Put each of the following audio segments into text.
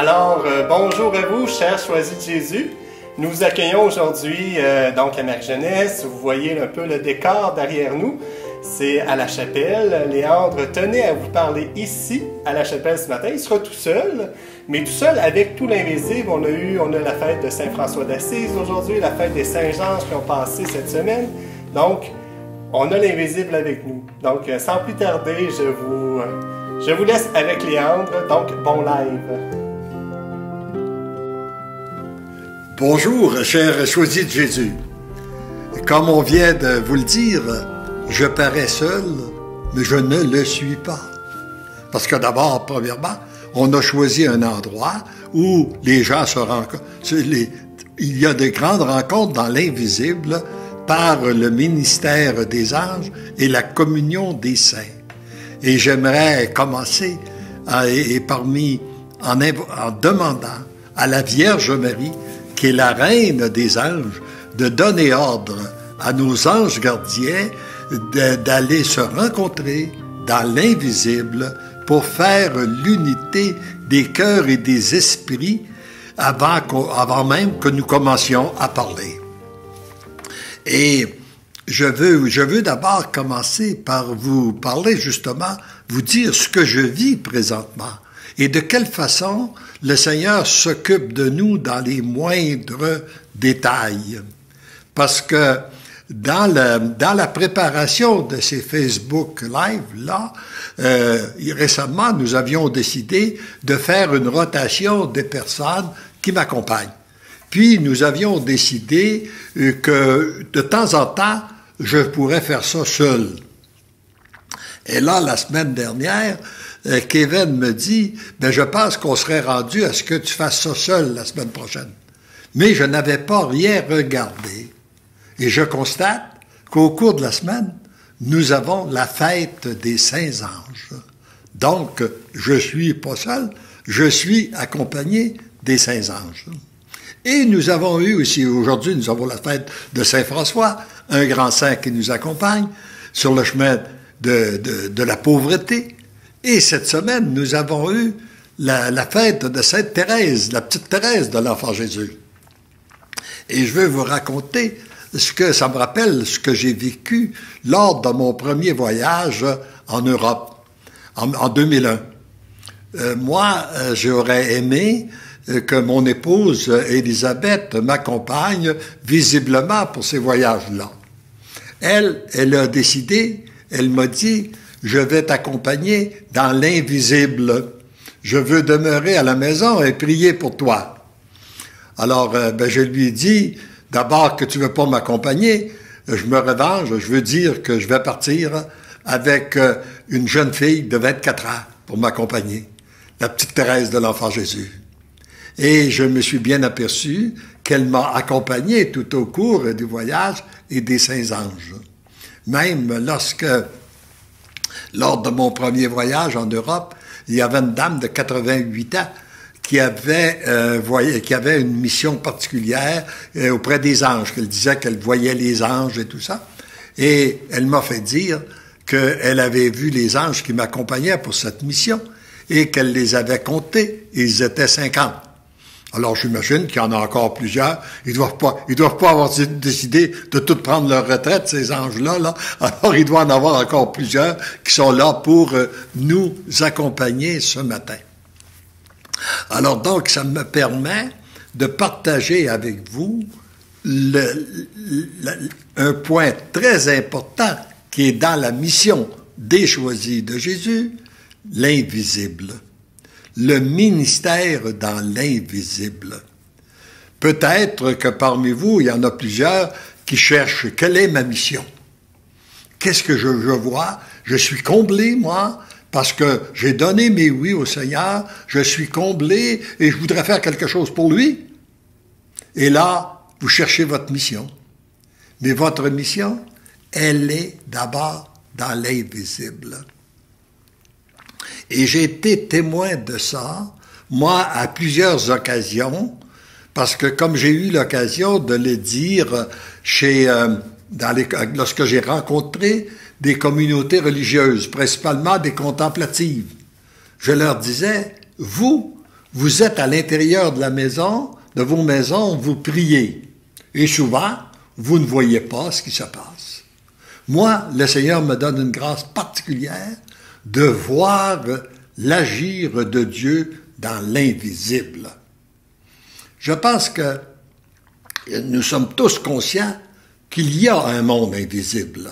Alors, euh, bonjour à vous, chers choisis de Jésus. Nous vous accueillons aujourd'hui euh, donc à Marie Jeunesse. Vous voyez un peu le décor derrière nous. C'est à la chapelle. Léandre tenait à vous parler ici, à la chapelle ce matin. Il sera tout seul, mais tout seul avec tout l'invisible. On a eu, on a la fête de Saint-François d'Assise aujourd'hui, la fête des Saint-Georges qui ont passé cette semaine. Donc, on a l'invisible avec nous. Donc, euh, sans plus tarder, je vous, je vous laisse avec Léandre. Donc, bon live. Bonjour, cher choisi de Jésus. Comme on vient de vous le dire, je parais seul, mais je ne le suis pas. Parce que d'abord, premièrement, on a choisi un endroit où les gens se rencontrent. Il y a de grandes rencontres dans l'invisible par le ministère des anges et la communion des saints. Et j'aimerais commencer et parmi en, en demandant à la Vierge Marie qui est la reine des anges, de donner ordre à nos anges gardiens d'aller se rencontrer dans l'invisible pour faire l'unité des cœurs et des esprits avant, même que nous commencions à parler. Et je veux, je veux d'abord commencer par vous parler justement, vous dire ce que je vis présentement et de quelle façon le Seigneur s'occupe de nous dans les moindres détails. Parce que dans, la préparation de ces Facebook Live-là, euh, récemment, nous avions décidé de faire une rotation des personnes qui m'accompagnent. Puis, nous avions décidé euh, que de temps en temps, je pourrais faire ça seul. Et là, la semaine dernière, euh, Kevin me dit, ben je pense qu'on serait rendu à ce que tu fasses ça seul la semaine prochaine. Mais je n'avais pas rien regardé. Et je constate qu'au cours de la semaine, nous avons la fête des saints anges. Donc, je suis pas seul, je suis accompagné des saints anges. Et nous avons eu aussi, aujourd'hui, nous avons la fête de Saint François, un grand saint qui nous accompagne sur le chemin de, de, de la pauvreté, et cette semaine, nous avons eu la, fête de Sainte Thérèse, la petite Thérèse de l'Enfant Jésus. Et je veux vous raconter ce que ça me rappelle, ce que j'ai vécu lors de mon premier voyage en Europe, en, 2001. Euh, moi, euh, j'aurais aimé euh, que mon épouse Élisabeth m'accompagne visiblement pour ces voyages-là. Elle, elle a décidé, elle m'a dit, je vais t'accompagner dans l'invisible. Je veux demeurer à la maison et prier pour toi. Alors, euh, ben, je lui dit, d'abord que tu veux pas m'accompagner, je me revanche, je veux dire que je vais partir avec euh, une jeune fille de 24 ans pour m'accompagner, la petite Thérèse de l'Enfant Jésus. Et je me suis bien aperçu qu'elle m'a accompagné tout au cours du voyage et des saints anges. Même lorsque lors de mon premier voyage en Europe, il y avait une dame de 88 ans qui avait, euh, qui avait une mission particulière euh, auprès des anges, qu'elle disait qu'elle voyait les anges et tout ça. Et elle m'a fait dire qu'elle avait vu les anges qui m'accompagnaient pour cette mission et qu'elle les avait comptés. Ils étaient 50. Alors j'imagine qu'il y en a encore plusieurs. Ils doivent doivent pas avoir décidé de tout prendre leur retraite, ces anges-là. Là. Alors il doit en avoir encore plusieurs qui sont là pour euh, nous accompagner ce matin. Alors donc ça me permet de partager avec vous un point très important qui est dans la mission des choisis de Jésus, l'invisible le ministère dans l'invisible. Peut-être que parmi vous, il y en a plusieurs qui cherchent quelle est ma mission. Qu'est-ce que je, vois? Je suis comblé, moi, parce que j'ai donné mes oui au Seigneur, je suis comblé et je voudrais faire quelque chose pour lui. Et là, vous cherchez votre mission. Mais votre mission, elle est d'abord dans l'invisible. Et j'ai été témoin de ça, moi, à plusieurs occasions, parce que comme j'ai eu l'occasion de le dire chez, euh, les, lorsque j'ai rencontré des communautés religieuses, principalement des contemplatives, je leur disais, vous, vous êtes à l'intérieur de la maison, de vos maisons, vous priez. Et souvent, vous ne voyez pas ce qui se passe. Moi, le Seigneur me donne une grâce particulière de voir l'agir de Dieu dans l'invisible. Je pense que nous sommes tous conscients qu'il y a un monde invisible.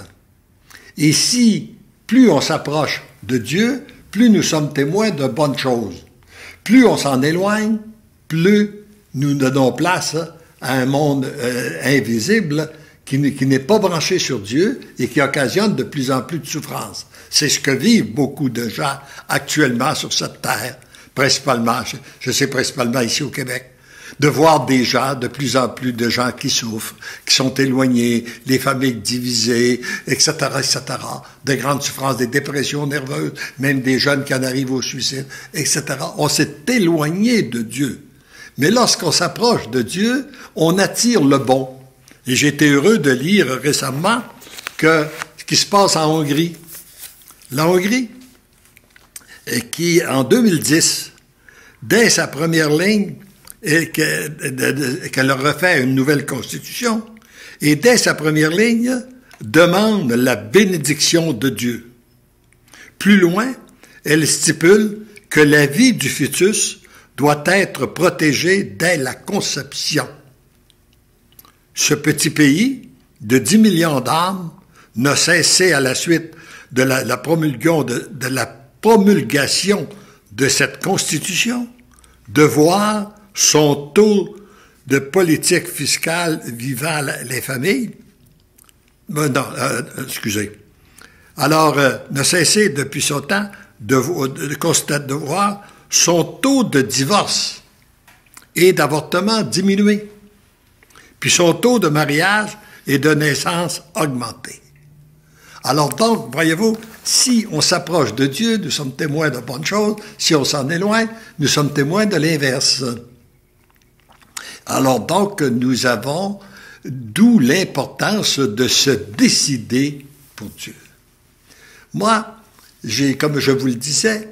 Et si plus on s'approche de Dieu, plus nous sommes témoins de bonnes choses. Plus on s'en éloigne, plus nous donnons place à un monde euh, invisible qui, n'est pas branché sur Dieu et qui occasionne de plus en plus de souffrance. C'est ce que vivent beaucoup de gens actuellement sur cette terre, principalement, je sais principalement ici au Québec de voir des gens, de plus en plus de gens qui souffrent, qui sont éloignés, les familles divisées, etc., etc., de grandes souffrances, des dépressions nerveuses, même des jeunes qui en arrivent au suicide, etc. On s'est éloigné de Dieu. Mais lorsqu'on s'approche de Dieu, on attire le bon. Et j'ai été heureux de lire récemment que ce qui se passe en Hongrie. La Hongrie, qui en 2010, dès sa première ligne, qu'elle refait une nouvelle constitution, et dès sa première ligne, demande la bénédiction de Dieu. Plus loin, elle stipule que la vie du fœtus doit être protégée dès la conception. Ce petit pays de 10 millions d'âmes n'a cessé à la suite de la, promulgation de cette constitution de voir son taux de politique fiscale vivant les familles, ben non, euh, excusez. Alors, euh, ne cessez depuis ce temps de, de voir son taux de divorce et d'avortement diminuer, puis son taux de mariage et de naissance augmenter. Alors donc, voyez-vous, si on s'approche de Dieu, nous sommes témoins de bonnes choses. Si on s'en éloigne, nous sommes témoins de l'inverse. Alors donc, nous avons, d'où l'importance de se décider pour Dieu. Moi, j'ai, comme je vous le disais,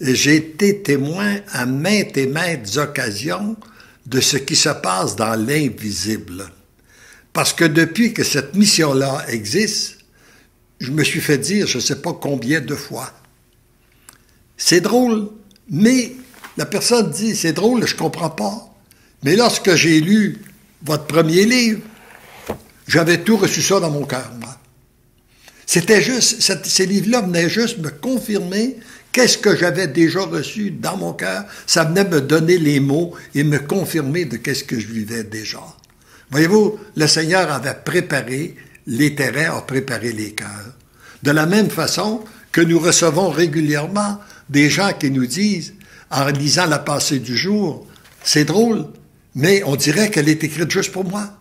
j'ai été témoin à maintes et maintes occasions de ce qui se passe dans l'invisible. Parce que depuis que cette mission-là existe, je me suis fait dire, je ne sais pas combien de fois, c'est drôle, mais la personne dit, c'est drôle, je ne comprends pas. Mais lorsque j'ai lu votre premier livre, j'avais tout reçu ça dans mon cœur, moi. C'était juste, ces livres-là venaient juste me confirmer qu'est-ce que j'avais déjà reçu dans mon cœur? Ça venait me donner les mots et me confirmer de qu'est-ce que je vivais déjà. Voyez-vous, le Seigneur avait préparé les terrains, a préparé les cœurs. De la même façon que nous recevons régulièrement des gens qui nous disent, en lisant la passée du jour, c'est drôle, mais on dirait qu'elle est écrite juste pour moi.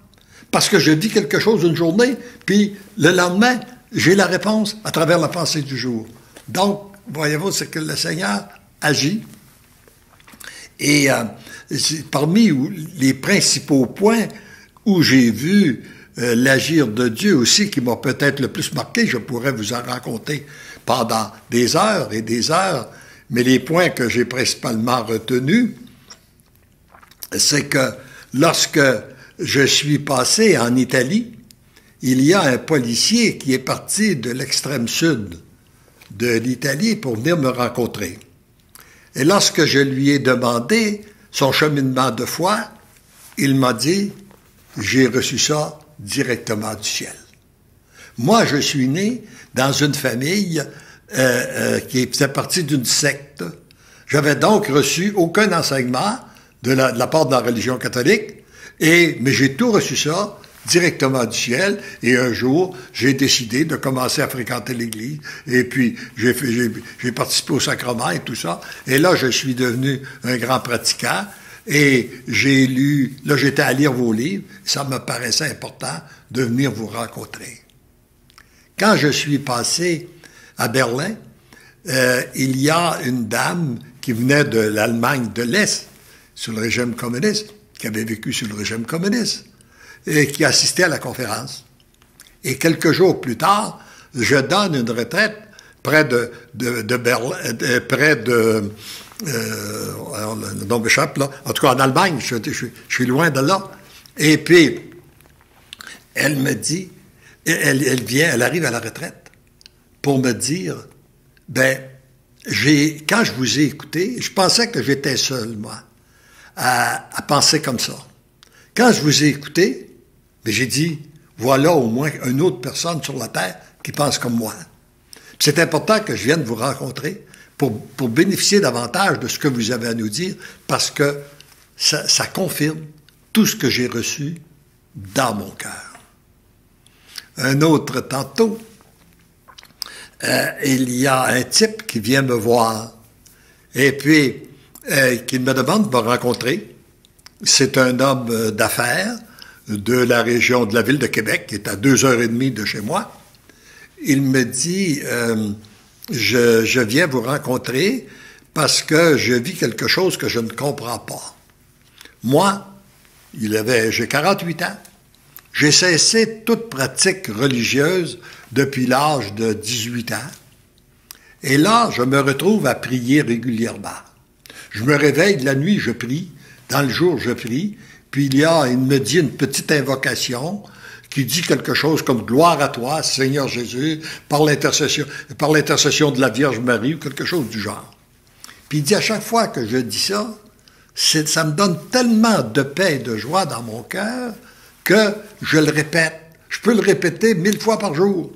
Parce que je dis quelque chose une journée, puis le lendemain, j'ai la réponse à travers la pensée du jour. Donc, voyez-vous, c'est que le Seigneur agit. Et euh, parmi les principaux points où j'ai vu euh, l'agir de Dieu aussi, qui m'a peut-être le plus marqué, je pourrais vous en raconter pendant des heures et des heures, mais les points que j'ai principalement retenus, c'est que lorsque je suis passé en Italie, il y a un policier qui est parti de l'extrême sud de l'Italie pour venir me rencontrer. Et lorsque je lui ai demandé son cheminement de foi, il m'a dit, j'ai reçu ça directement du ciel. Moi, je suis né dans une famille euh, euh, qui faisait partie d'une secte. J'avais donc reçu aucun enseignement de la, part de la religion catholique, et, mais j'ai tout reçu ça directement du ciel, et un jour, j'ai décidé de commencer à fréquenter l'Église, et puis j'ai, participé au sacrement et tout ça, et là, je suis devenu un grand pratiquant, et j'ai lu, là, j'étais à lire vos livres, ça me paraissait important de venir vous rencontrer. Quand je suis passé à Berlin, euh, il y a une dame qui venait de l'Allemagne de l'Est, sur le régime communiste, qui avait vécu sur le régime communiste, et qui assistait à la conférence. Et quelques jours plus tard, je donne une retraite près de, Berlin, euh, près de, euh, le nom là, en tout cas en Allemagne, je, suis loin de là. Et puis, elle me dit, elle, vient, elle arrive à la retraite pour me dire, ben, j'ai, quand je vous ai écouté, je pensais que j'étais seul, moi, à, penser comme ça. Quand je vous ai écouté, ben, j'ai dit, voilà au moins une autre personne sur la Terre qui pense comme moi. C'est important que je vienne vous rencontrer pour, pour, bénéficier davantage de ce que vous avez à nous dire, parce que ça, ça confirme tout ce que j'ai reçu dans mon cœur. Un autre tantôt, euh, il y a un type qui vient me voir et puis euh, qui me demande de me rencontrer. C'est un homme euh, d'affaires de la région de la ville de Québec, qui est à deux heures et demie de chez moi. Il me dit, euh, je, viens vous rencontrer parce que je vis quelque chose que je ne comprends pas. Moi, il avait, j'ai 48 ans. J'ai cessé toute pratique religieuse depuis l'âge de 18 ans. Et là, je me retrouve à prier régulièrement. Je me réveille la nuit, je prie. Dans le jour, je prie. Puis il y a, il me dit une petite invocation qui dit quelque chose comme gloire à toi, Seigneur Jésus, par l'intercession, de la Vierge Marie ou quelque chose du genre. Puis il dit à chaque fois que je dis ça, ça me donne tellement de paix et de joie dans mon cœur que je le répète. Je peux le répéter mille fois par jour.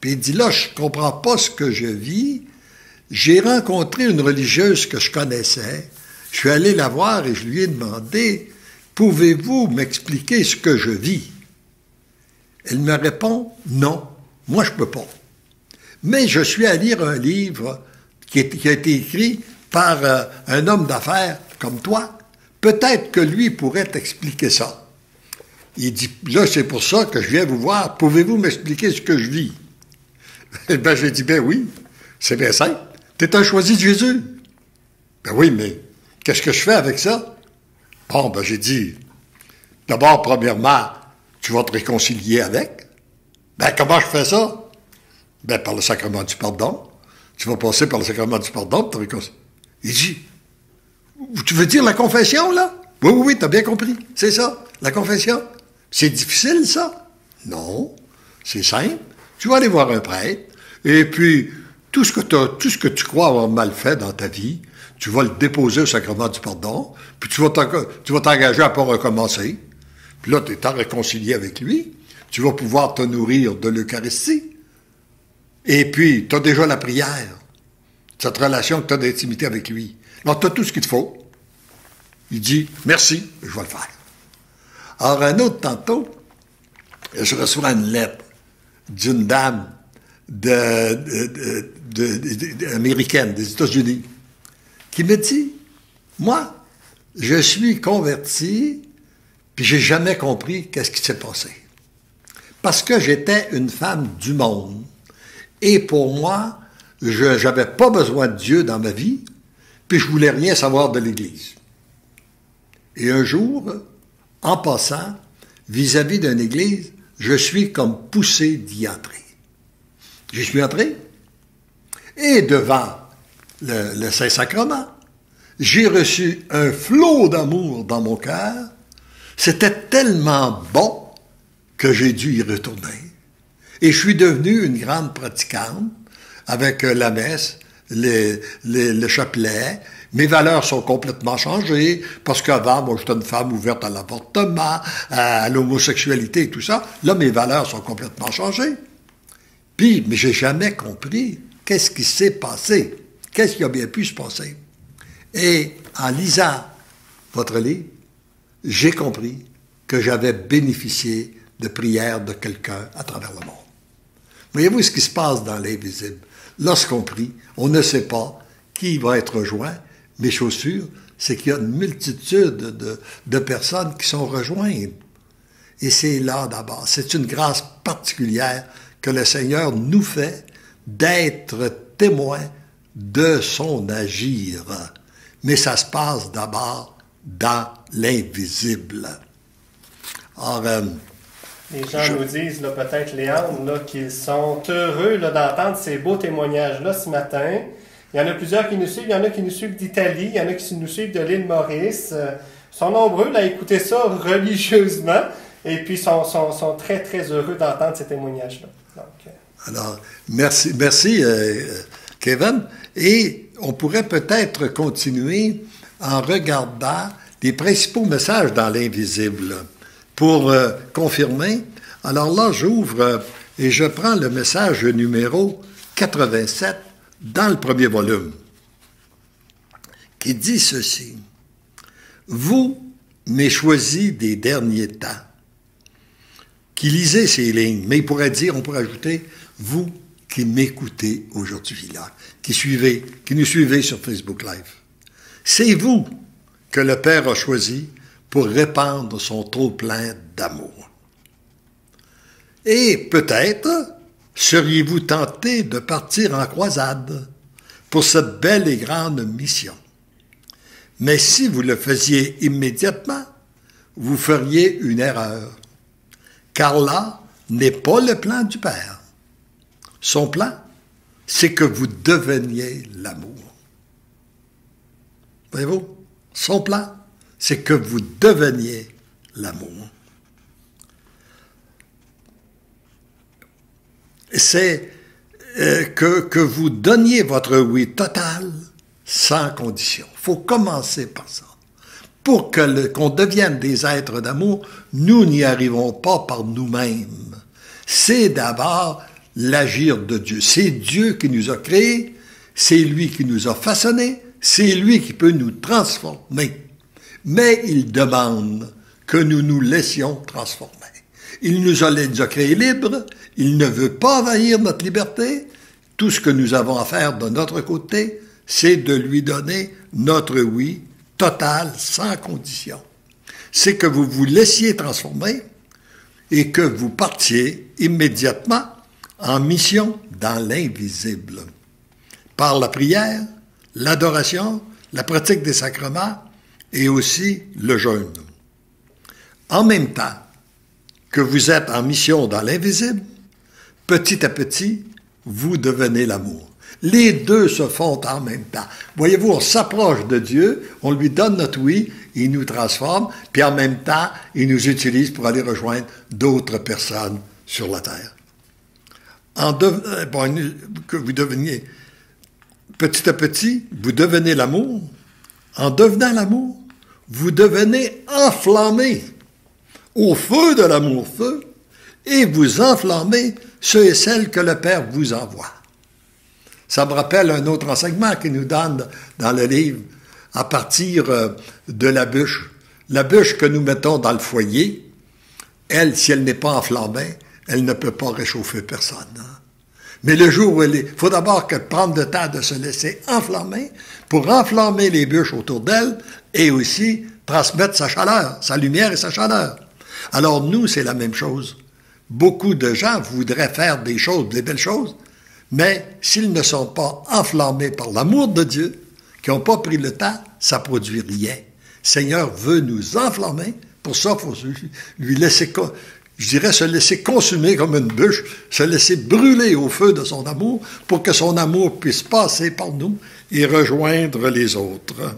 Puis il dit là, je comprends pas ce que je vis. J'ai rencontré une religieuse que je connaissais. Je suis allé la voir et je lui ai demandé, pouvez-vous m'expliquer ce que je vis? Elle me répond, non, moi je peux pas. Mais je suis à lire un livre qui, qui a été écrit par euh, un homme d'affaires comme toi. Peut-être que lui pourrait t'expliquer ça. Il dit, là, c'est pour ça que je viens vous voir. Pouvez-vous m'expliquer ce que je vis? Eh bien, j'ai dit, ben oui, c'est bien simple. T'es un choisi de Jésus? Ben oui, mais qu'est-ce que je fais avec ça? Bon, ben j'ai dit, d'abord, premièrement, tu vas te réconcilier avec. Ben, comment je fais ça? Ben, par le sacrement du pardon. Tu vas passer par le sacrement du pardon pour te réconcilier. Il dit, tu veux dire la confession, là? Oui, oui, oui, t'as bien compris. C'est ça, la confession. C'est difficile, ça? Non, c'est simple. Tu vas aller voir un prêtre, et puis tout ce que, tout ce que tu crois avoir mal fait dans ta vie, tu vas le déposer au sacrement du pardon, puis tu vas t'engager à ne pas recommencer. Puis là, tu es réconcilié avec lui, tu vas pouvoir te nourrir de l'Eucharistie. Et puis, tu as déjà la prière, cette relation que tu as d'intimité avec lui. Alors, tu as tout ce qu'il te faut. Il dit, merci, je vais le faire. Alors, un autre tantôt, je reçois une lettre d'une dame américaine des États-Unis qui me dit, moi, je suis converti, puis j'ai jamais compris qu'est-ce qui s'est passé. Parce que j'étais une femme du monde. Et pour moi, je n'avais pas besoin de Dieu dans ma vie, puis je voulais rien savoir de l'Église. Et un jour, en passant, vis-à-vis d'une église, je suis comme poussé d'y entrer. J'y suis entré. Et devant le, Saint-Sacrement, j'ai reçu un flot d'amour dans mon cœur. C'était tellement bon que j'ai dû y retourner. Et je suis devenu une grande pratiquante avec la messe, le chapelet, mes valeurs sont complètement changées, parce qu'avant, moi, j'étais une femme ouverte à l'avortement, à l'homosexualité et tout ça. Là, mes valeurs sont complètement changées. Puis, mais j'ai jamais compris qu'est-ce qui s'est passé, qu'est-ce qui a bien pu se passer? Et en lisant votre livre, j'ai compris que j'avais bénéficié de prières de quelqu'un à travers le monde. Voyez-vous ce qui se passe dans l'invisible? Lorsqu'on prie, on ne sait pas qui va être rejoint, mes chaussures, c'est qu'il y a une multitude de, de personnes qui sont rejointes. Et c'est là d'abord. C'est une grâce particulière que le Seigneur nous fait d'être témoins de son agir. Mais ça se passe d'abord dans l'invisible. Or, euh, Les gens nous disent, là, peut-être, Léandre, là, qu'ils sont heureux là, d'entendre ces beaux témoignages-là ce matin. Il y en a plusieurs qui nous suivent. Il y en a qui nous suivent d'Italie. Il y en a qui nous suivent de l'île Maurice. Euh, ils sont nombreux là, à écouter ça religieusement. Et puis, sont, sont, sont très, très heureux d'entendre ces témoignages-là. Euh. Alors, merci, merci euh, Kevin. Et on pourrait peut-être continuer en regardant les principaux messages dans l'invisible pour euh, confirmer. Alors là, j'ouvre euh, et je prends le message numéro 87 dans le premier volume, qui dit ceci. Vous m'avez choisi des derniers temps. Qui lisez ces lignes, mais il pourrait dire, on pourrait ajouter, vous qui m'écoutez aujourd'hui là, qui suivez, qui nous suivez sur Facebook Live. C'est vous que le Père a choisi pour répandre son trop plein d'amour. Et peut-être seriez-vous tenté de partir en croisade pour cette belle et grande mission. Mais si vous le faisiez immédiatement, vous feriez une erreur, car là n'est pas le plan du Père. Son plan, c'est que vous deveniez l'amour. Voyez-vous? Son plan, c'est que vous deveniez l'amour. C'est euh, que, que vous donniez votre oui total sans condition. Il faut commencer par ça. Pour que qu'on devienne des êtres d'amour, nous n'y arrivons pas par nous-mêmes. C'est d'abord l'agir de Dieu. C'est Dieu qui nous a créés, c'est lui qui nous a façonnés, c'est lui qui peut nous transformer. Mais il demande que nous nous laissions transformer. Il nous a, a créés libres, il ne veut pas envahir notre liberté. Tout ce que nous avons à faire de notre côté, c'est de lui donner notre oui total, sans condition. C'est que vous vous laissiez transformer et que vous partiez immédiatement en mission dans l'invisible. Par la prière, l'adoration, la pratique des sacrements et aussi le jeûne. En même temps que vous êtes en mission dans l'invisible, petit à petit, vous devenez l'amour. Les deux se font en même temps. Voyez-vous, on s'approche de Dieu, on lui donne notre oui, il nous transforme, puis en même temps, il nous utilise pour aller rejoindre d'autres personnes sur la terre. Euh, que vous deveniez petit à petit, vous devenez l'amour. En devenant l'amour, vous devenez enflammé au feu de l'amour-feu et vous enflammez ceux et celles que le Père vous envoie. Ça me rappelle un autre enseignement qu'il nous donne dans le livre à partir euh, de la bûche. La bûche que nous mettons dans le foyer, elle, si elle n'est pas enflammée, elle ne peut pas réchauffer personne. Mais le jour où elle est, faut d'abord que prendre le temps de se laisser enflammer pour enflammer les bûches autour d'elle et aussi transmettre sa chaleur, sa lumière et sa chaleur. Alors nous, c'est la même chose. Beaucoup de gens voudraient faire des choses, des belles choses, mais s'ils ne sont pas enflammés par l'amour de Dieu, qui n'ont pas pris le temps, ça produit rien. Seigneur veut nous enflammer, pour ça, il faut lui laisser je dirais, se laisser consumer comme une bûche, se laisser brûler au feu de son amour pour que son amour puisse passer par nous et rejoindre les autres.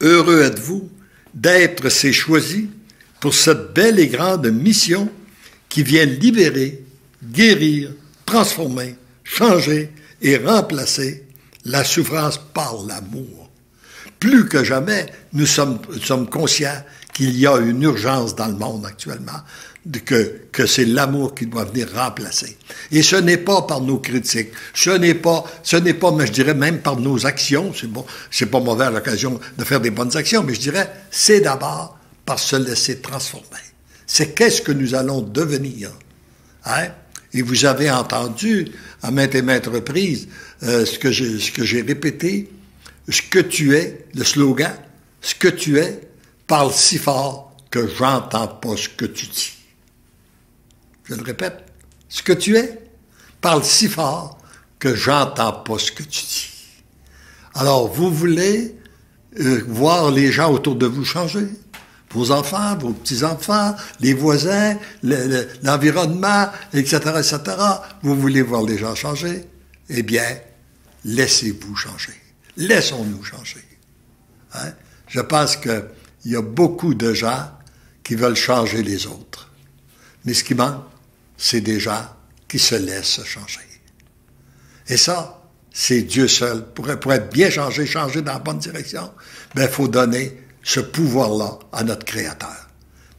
Heureux êtes-vous d'être ces choisis pour cette belle et grande mission qui vient libérer, guérir, transformer, changer et remplacer la souffrance par l'amour. Plus que jamais, nous sommes, nous sommes conscients qu'il y a une urgence dans le monde actuellement, que, que c'est l'amour qui doit venir remplacer. Et ce n'est pas par nos critiques, ce n'est pas, ce n'est pas, mais je dirais même par nos actions, c'est bon, c'est pas mauvais à l'occasion de faire des bonnes actions, mais je dirais, c'est d'abord par se laisser transformer. C'est qu'est-ce que nous allons devenir. Hein? Et vous avez entendu à maintes et maintes reprises euh, ce que j'ai, ce que j'ai répété, ce que tu es, le slogan, ce que tu es, parle si fort que j'entends pas ce que tu dis. Je le répète, ce que tu es parle si fort que j'entends pas ce que tu dis. Alors, vous voulez euh, voir les gens autour de vous changer? vos enfants, vos petits-enfants, les voisins, l'environnement, etc., etc. Vous voulez voir les gens changer? Eh bien, laissez-vous changer. Laissons-nous changer. Hein? Je pense qu'il y a beaucoup de gens qui veulent changer les autres. Mais ce qui manque, c'est des gens qui se laissent changer. Et ça, c'est Dieu seul. Pour, être bien changé, changer dans la bonne direction, il faut donner ce pouvoir-là à notre Créateur.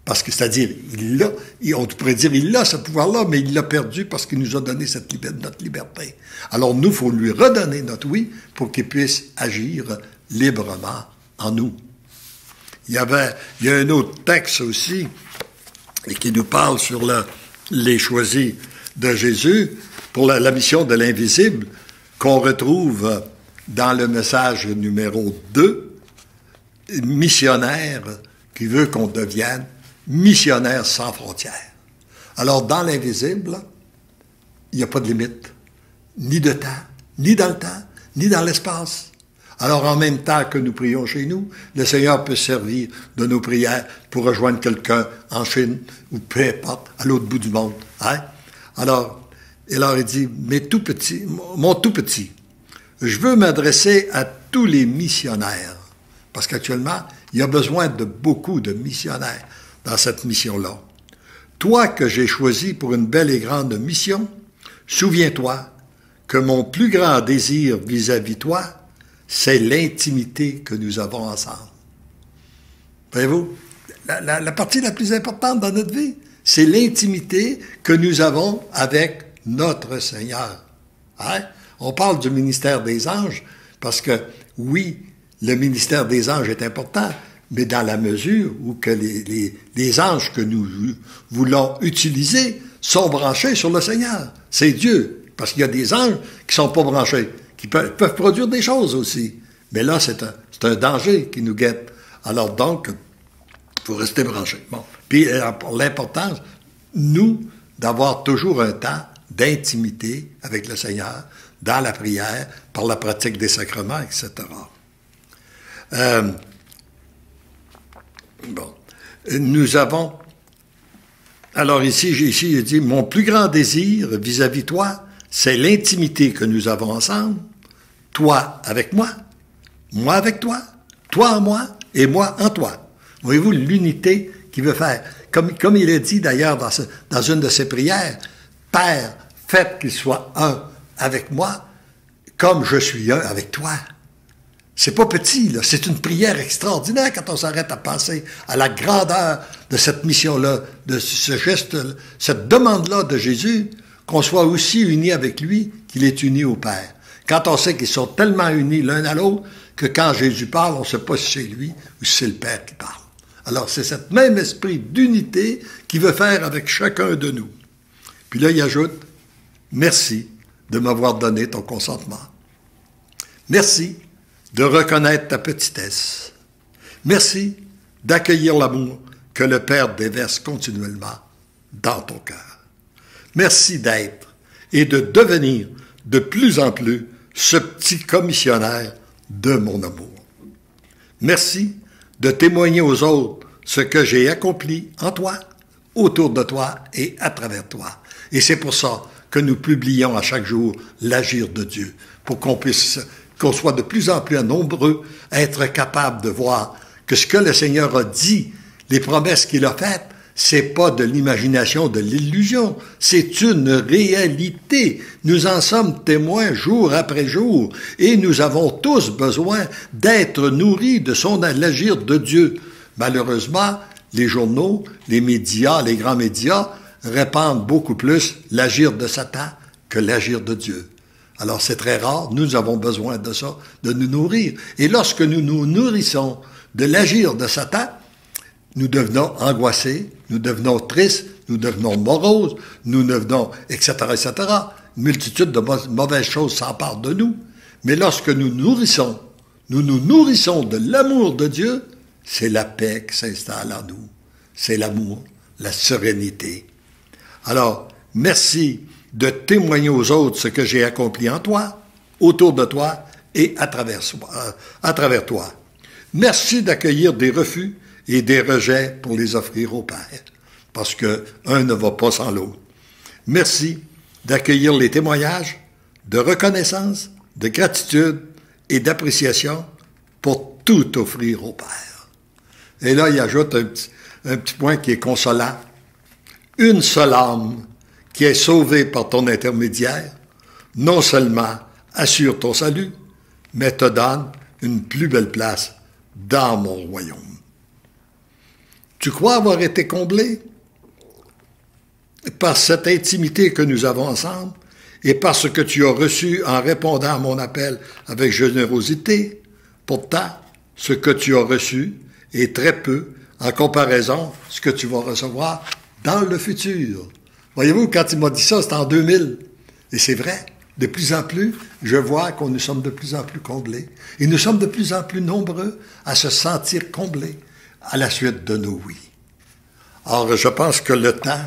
Parce que, c'est-à-dire, il l'a, on pourrait dire, il a ce pouvoir-là, mais il l'a perdu parce qu'il nous a donné cette notre liberté. Alors, nous, il faut lui redonner notre oui pour qu'il puisse agir librement en nous. Il y avait, a un autre texte aussi, et qui nous parle sur les choisis de Jésus pour la mission de l'invisible, qu'on retrouve dans le message numéro 2, missionnaire qui veut qu'on devienne missionnaire sans frontières. Alors, dans l'invisible, il n'y a pas de limite, ni de temps, ni dans le temps, ni dans l'espace. Alors, en même temps que nous prions chez nous, le Seigneur peut servir de nos prières pour rejoindre quelqu'un en Chine ou peu importe, à l'autre bout du monde. Hein? Alors, il leur dit, mais tout petit, mon tout petit, je veux m'adresser à tous les missionnaires parce qu'actuellement, il y a besoin de beaucoup de missionnaires dans cette mission-là. Toi que j'ai choisi pour une belle et grande mission, souviens-toi que mon plus grand désir vis-à-vis toi, c'est l'intimité que nous avons ensemble. Voyez-vous, la, partie la plus importante dans notre vie, c'est l'intimité que nous avons avec notre Seigneur. Hein? On parle du ministère des anges parce que, oui, le ministère des anges est important, mais dans la mesure où les, les, anges que nous voulons utiliser sont branchés sur le Seigneur. C'est Dieu. Parce qu'il y a des anges qui sont pas branchés, qui peuvent, produire des choses aussi. Mais là, c'est un, danger qui nous guette. Alors donc, il faut rester branché. Bon. Puis euh, l'importance, nous, d'avoir toujours un temps d'intimité avec le Seigneur, dans la prière, par la pratique des sacrements, etc. Euh, bon. Nous avons. Alors ici, ici, dit Mon plus grand désir vis-à-vis toi, c'est l'intimité que nous avons ensemble, toi avec moi, moi avec toi, toi en moi et moi en toi. Voyez-vous l'unité qu'il veut faire. Comme, il a dit d'ailleurs dans, une de ses prières Père, faites qu'il soit un avec moi, comme je suis un avec toi. C'est pas petit, là. C'est une prière extraordinaire quand on s'arrête à penser à la grandeur de cette mission-là, de ce geste, cette demande-là de Jésus, qu'on soit aussi unis avec lui qu'il est uni au Père. Quand on sait qu'ils sont tellement unis l'un à l'autre que quand Jésus parle, on ne sait pas si c'est lui ou si c'est le Père qui parle. Alors c'est cet même esprit d'unité qu'il veut faire avec chacun de nous. Puis là, il ajoute, merci de m'avoir donné ton consentement. Merci de reconnaître ta petitesse. Merci d'accueillir l'amour que le Père déverse continuellement dans ton cœur. Merci d'être et de devenir de plus en plus ce petit commissionnaire de mon amour. Merci de témoigner aux autres ce que j'ai accompli en toi, autour de toi et à travers toi. Et c'est pour ça que nous publions à chaque jour l'agir de Dieu, pour qu'on puisse qu'on soit de plus en plus nombreux à être capables de voir que ce que le Seigneur a dit, les promesses qu'il a faites, c'est pas de l'imagination, de l'illusion, c'est une réalité. Nous en sommes témoins jour après jour et nous avons tous besoin d'être nourris de son l'agir de Dieu. Malheureusement, les journaux, les médias, les grands médias répandent beaucoup plus l'agir de Satan que l'agir de Dieu. Alors c'est très rare, nous avons besoin de ça, de nous nourrir. Et lorsque nous nous nourrissons de l'agir de Satan, nous devenons angoissés, nous devenons tristes, nous devenons moroses, nous devenons, etc., etc. Une multitude de mauvaises choses s'emparent de nous. Mais lorsque nous nourrissons, nous nous nourrissons de l'amour de Dieu, c'est la paix qui s'installe en nous. C'est l'amour, la sérénité. Alors, merci de témoigner aux autres ce que j'ai accompli en toi, autour de toi et à travers, euh, à travers toi. Merci d'accueillir des refus et des rejets pour les offrir au Père, parce que un ne va pas sans l'autre. Merci d'accueillir les témoignages de reconnaissance, de gratitude et d'appréciation pour tout offrir au Père. Et là, il ajoute un un petit point qui est consolant. Une seule âme qui est sauvée par ton intermédiaire, non seulement assure ton salut, mais te donne une plus belle place dans mon royaume. Tu crois avoir été comblé par cette intimité que nous avons ensemble et par ce que tu as reçu en répondant à mon appel avec générosité? Pourtant, ce que tu as reçu est très peu en comparaison ce que tu vas recevoir dans le futur. Voyez-vous, quand il m'a dit ça, c'était en 2000. Et c'est vrai. De plus en plus, je vois qu'on nous sommes de plus en plus comblés. Et nous sommes de plus en plus nombreux à se sentir comblés à la suite de nos oui. Or, je pense que le temps,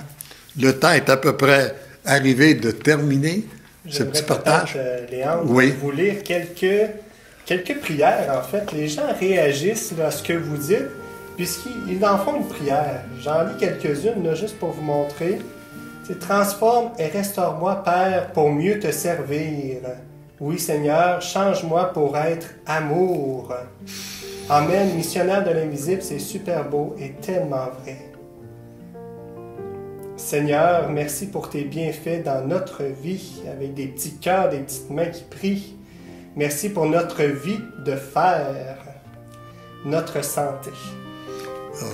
le temps est à peu près arrivé de terminer ce petit partage. Euh, Léandre, oui. vous lire quelques, quelques prières, en fait. Les gens réagissent à ce que vous dites, puisqu'ils en font une prière. J'en lis quelques-unes, juste pour vous montrer. C'est Transforme et restaure-moi, Père, pour mieux te servir. Oui, Seigneur, change-moi pour être amour. Amen. Missionnaire de l'invisible, c'est super beau et tellement vrai. Seigneur, merci pour tes bienfaits dans notre vie, avec des petits cœurs, des petites mains qui prient. Merci pour notre vie de fer, notre santé. Ah,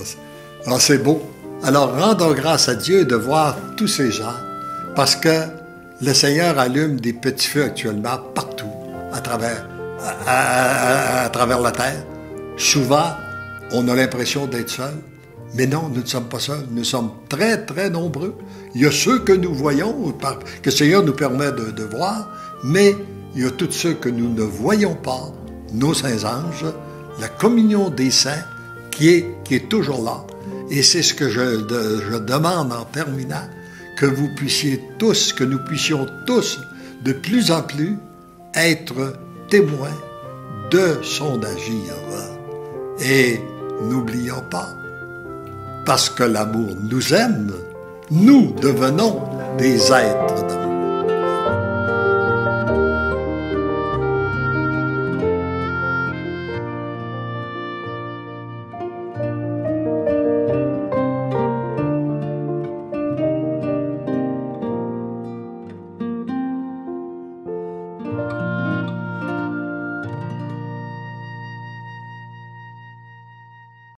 ah, c'est beau. Alors rendons grâce à Dieu de voir tous ces gens, parce que le Seigneur allume des petits feux actuellement partout, à travers, à, travers la terre. Souvent, on a l'impression d'être seul, mais non, nous ne sommes pas seuls. Nous sommes très, très nombreux. Il y a ceux que nous voyons, que le Seigneur nous permet de, voir, mais il y a tous ceux que nous ne voyons pas, nos saints anges, la communion des saints qui est, qui est toujours là. Et c'est ce que je, je, demande en terminant, que vous puissiez tous, que nous puissions tous, de plus en plus, être témoins de son agir. Et n'oublions pas, parce que l'amour nous aime, nous devenons des êtres de